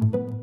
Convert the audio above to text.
you.